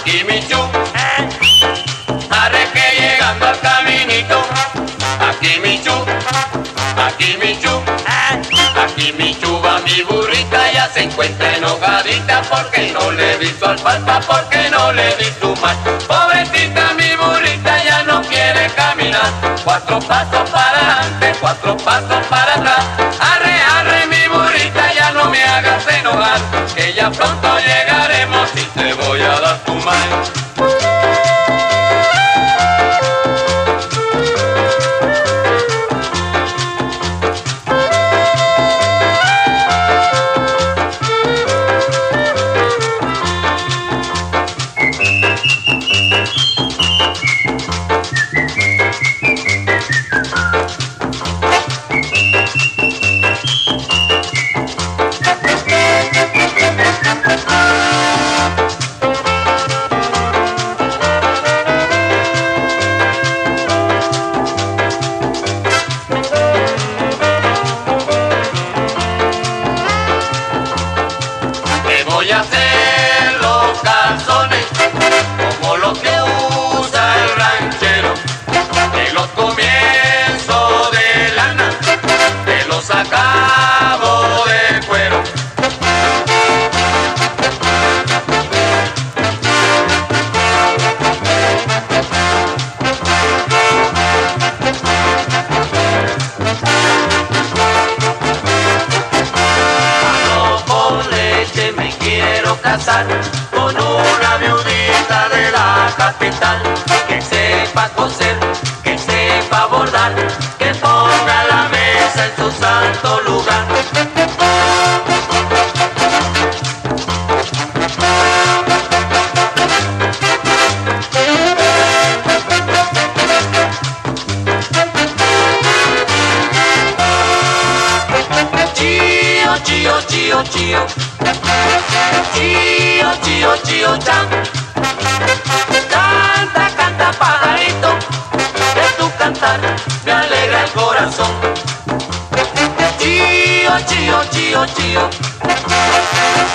aquí mi chu, eh. arreque llegando al caminito, aquí Michu, aquí Michu, aquí mi eh. mi burrita, ya se encuentra enojadita porque no le di su alfalfa, porque no le vi su mal, pobrecita mi burrita ya no quiere caminar, cuatro pasos para adelante, cuatro pasos para atrás, arre arre mi burrita ya no me hagas enojar, que ya pronto llega casar con una viudita de la capital. Que sepa coser, Chío, chío, chío, chío. Chío, chan. Canta, canta, pajarito. De tu cantar me alegra el corazón. Chío, chío, chío, chío.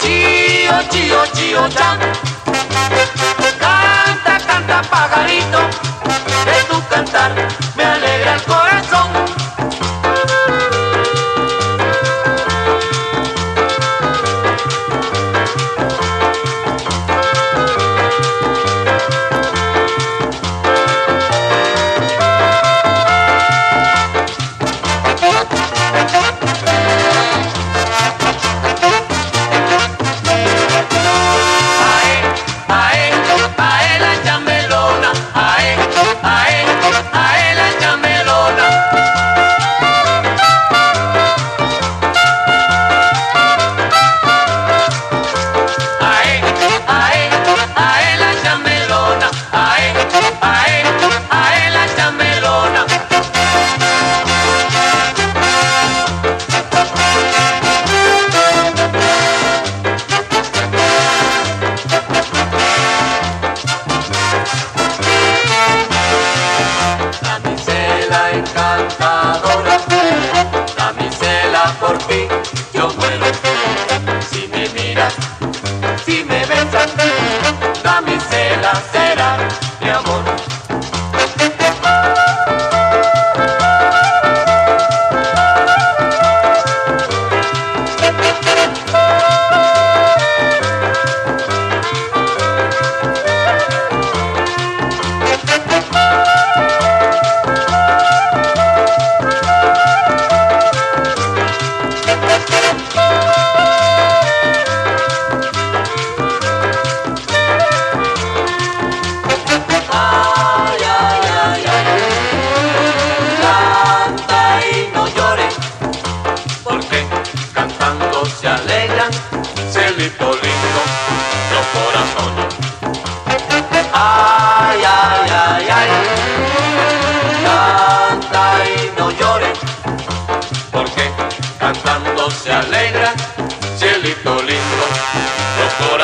Chío, chío, chío, chan.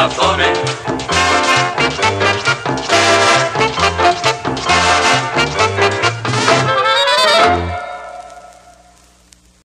Corazones.